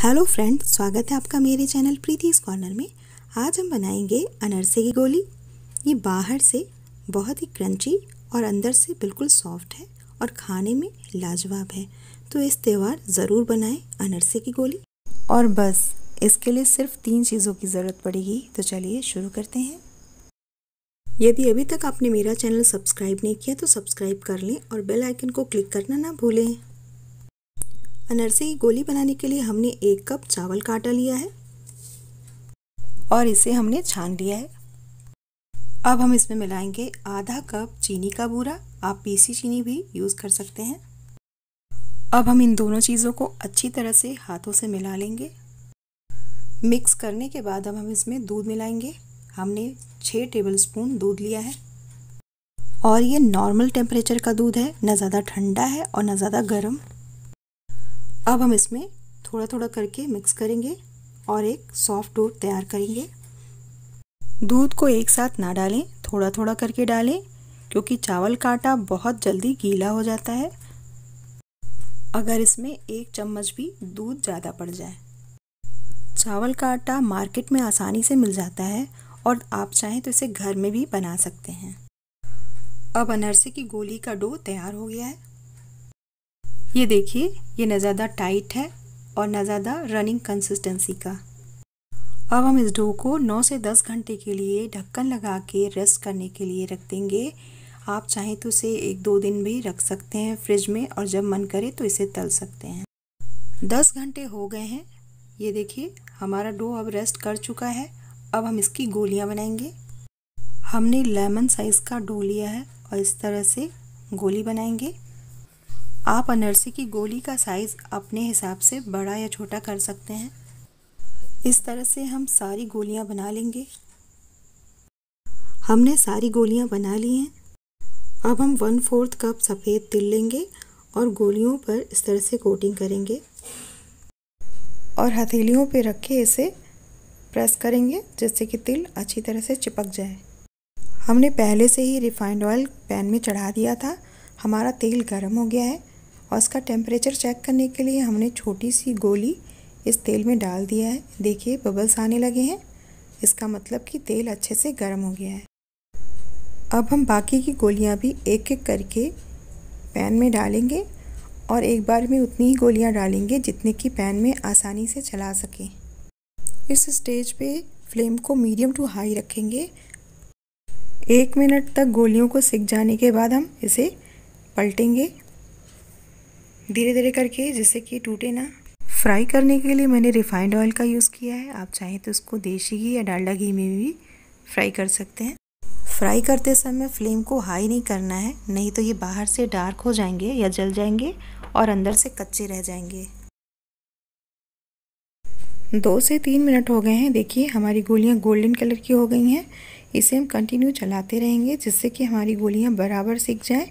Hello friend स्वागत है आपका मेरे चैनल प्रीतिस कॉर्नर में। आज हम बनाएँगे अनरसे की गोली। ये बाहर से बहुत ही क्रंची और अंदर से बिल्कुल सॉफ्ट है और खाने में लाजवाब है। तो इस त्यौहार ज़रूर बनाएँ अनरसे की गोली। और बस, इसके लिए सिर्फ़ तीन चीज़ों की ज़रूरत पड़ेगी तो चलिए शुरू करते हैं। यदि अभी तक आपने मेरा चैनल सब्सक्राइब नहीं किया तो सब्सक्राइब कर लें और बेल आइकन को क्लिक करना ना भूलें। अनरसे की गोली बनाने के लिए हमने एक कप चावल का आटा लिया है। और इसे हमने छान लिया है। अब हम इसमें मिलाएँगे आधा कप चीनी का बूरा। आप पीसी चीनी भी यूज़ कर सकते हैं। अब हम इन दोनों चीज़ों को अच्छी तरह से हाथों से मिला लेंगे। मिक्स करने के बाद अब हम इसमें दूध मिलाएँगे। हमने छः टेबल स्पून दूध लिया है। और ये नॉर्मल टेम्परेचर का दूध है। ना ज़्यादा ठंडा है और न ज़्यादा गर्म। अब हम इसमें थोड़ा थोड़ा करके मिक्स करेंगे और एक सॉफ्ट डो तैयार करेंगे। दूध को एक साथ ना डालें थोड़ा थोड़ा करके डालें, क्योंकि चावल का आटा बहुत जल्दी गीला हो जाता है। अगर इसमें एक चम्मच भी दूध ज़्यादा पड़ जाए। चावल का आटा मार्केट में आसानी से मिल जाता है और आप चाहें तो इसे घर में भी बना सकते हैं। अब अनरसे की गोली का डो तैयार हो गया है। ये देखिए, ये न ज़्यादा टाइट है और न ज़्यादा रनिंग कंसिस्टेंसी का। अब हम इस डो को 9 से 10 घंटे के लिए ढक्कन लगा के रेस्ट करने के लिए रख देंगे। आप चाहें तो इसे एक दो दिन भी रख सकते हैं फ्रिज में और जब मन करे तो इसे तल सकते हैं। 10 घंटे हो गए हैं। ये देखिए, हमारा डो अब रेस्ट कर चुका है। अब हम इसकी गोलियाँ बनाएँगे। हमने लेमन साइज़ का डो लिया है और इस तरह से गोली बनाएँगे। आप अनरसी की गोली का साइज़ अपने हिसाब से बड़ा या छोटा कर सकते हैं। इस तरह से हम सारी गोलियाँ बना लेंगे। हमने सारी गोलियाँ बना ली हैं। अब हम वन फोर्थ कप सफ़ेद तिल लेंगे और गोलियों पर इस तरह से कोटिंग करेंगे। और हथेलियों पे रख के इसे प्रेस करेंगे जिससे कि तिल अच्छी तरह से चिपक जाए। हमने पहले से ही रिफाइंड ऑयल पैन में चढ़ा दिया था। हमारा तेल गर्म हो गया है। और इसका टेम्परेचर चेक करने के लिए हमने छोटी सी गोली इस तेल में डाल दिया है। देखिए बबल्स आने लगे हैं। इसका मतलब कि तेल अच्छे से गर्म हो गया है। अब हम बाकी की गोलियाँ भी एक एक करके पैन में डालेंगे और एक बार में उतनी ही गोलियाँ डालेंगे जितने की पैन में आसानी से चला सकें। इस स्टेज पे फ्लेम को मीडियम टू हाई रखेंगे। एक मिनट तक गोलियों को सिक जाने के बाद हम इसे पलटेंगे। धीरे धीरे करके जिससे कि टूटे ना। फ्राई करने के लिए मैंने रिफाइंड ऑयल का यूज़ किया है। आप चाहें तो उसको देसी घी या डालडा घी में भी फ्राई कर सकते हैं। फ्राई करते समय फ्लेम को हाई नहीं करना है, नहीं तो ये बाहर से डार्क हो जाएँगे या जल जाएँगे और अंदर से कच्चे रह जाएँगे। दो से तीन मिनट हो गए हैं। देखिए, हमारी गोलियाँ गोल्डन कलर की हो गई हैं। इसे हम कंटिन्यू चलाते रहेंगे जिससे कि हमारी गोलियाँ बराबर सीख जाएँ।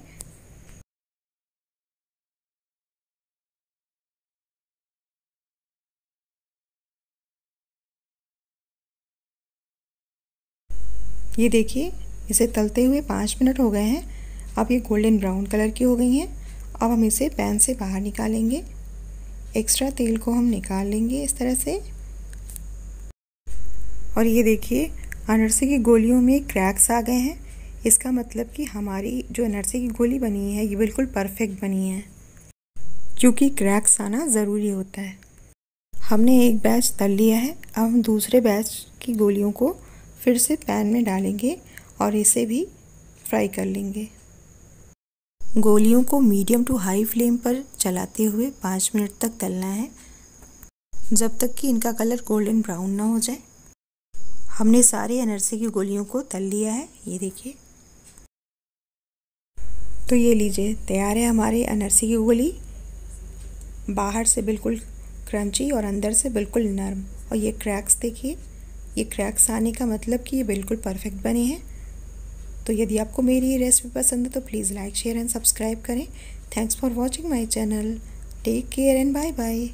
ये देखिए, इसे तलते हुए पाँच मिनट हो गए हैं। अब ये गोल्डन ब्राउन कलर की हो गई हैं। अब हम इसे पैन से बाहर निकालेंगे। एक्स्ट्रा तेल को हम निकाल लेंगे इस तरह से। और ये देखिए, अनरसे की गोलियों में क्रैक्स आ गए हैं। इसका मतलब कि हमारी जो अनरसे की गोली बनी है, ये बिल्कुल परफेक्ट बनी है। क्योंकि क्रैक्स आना ज़रूरी होता है। हमने एक बैच तल लिया है। अब हम दूसरे बैच की गोलियों को फिर से पैन में डालेंगे और इसे भी फ्राई कर लेंगे। गोलियों को मीडियम टू हाई फ्लेम पर चलाते हुए पाँच मिनट तक तलना है, जब तक कि इनका कलर गोल्डन ब्राउन ना हो जाए। हमने सारे एनर्जी की गोलियों को तल लिया है, ये देखिए। तो ये लीजिए, तैयार है हमारे अनरसी की गोली। बाहर से बिल्कुल क्रंची और अंदर से बिल्कुल नरम। और ये क्रैक्स देखिए। ये क्रैक्स आने का मतलब कि ये बिल्कुल परफेक्ट बने हैं। तो यदि आपको मेरी ये रेसिपी पसंद है तो please like, share and subscribe करें। Thanks for watching my channel. Take care and bye bye.